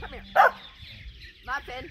Come here. Ah! Muffin.